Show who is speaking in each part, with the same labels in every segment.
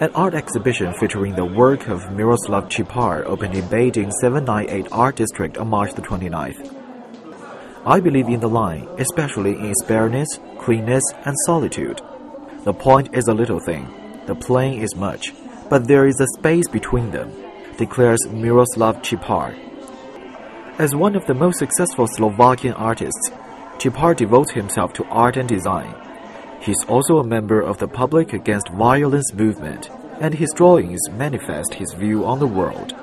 Speaker 1: An art exhibition featuring the work of Miroslav Cipar opened in Beijing 798 Art District on March the 29th. I believe in the line, especially in its bareness, cleanness, and solitude. The point is a little thing, the plane is much, but there is a space between them, declares Miroslav Cipar. As one of the most successful Slovakian artists, Cipar devotes himself to art and design. He's also a member of the Public Against Violence movement, and his drawings manifest his view on the world.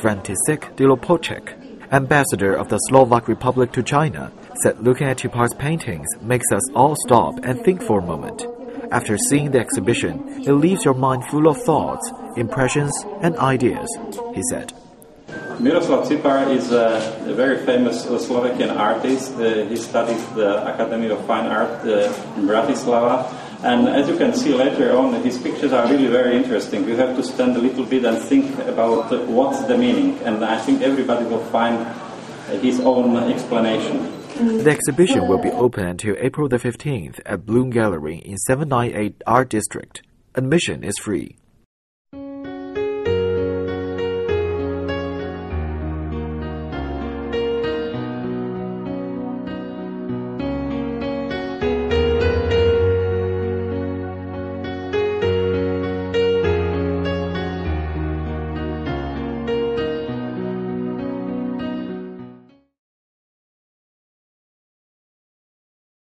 Speaker 1: František Dlhopolček, ambassador of the Slovak Republic to China, said looking at Cipar's paintings makes us all stop and think for a moment. After seeing the exhibition, it leaves your mind full of thoughts, impressions, and ideas, he said.
Speaker 2: Miroslav Cipar is a, a very famous Slovakian artist. Uh, he studied the Academy of Fine Art uh, in Bratislava. And as you can see later on, his pictures are really very interesting. You have to stand a little bit and think about what's the meaning. And I think everybody will find his own explanation.
Speaker 1: The exhibition will be open until April the 15th at Bloom Gallery in 798 Art District. Admission is free.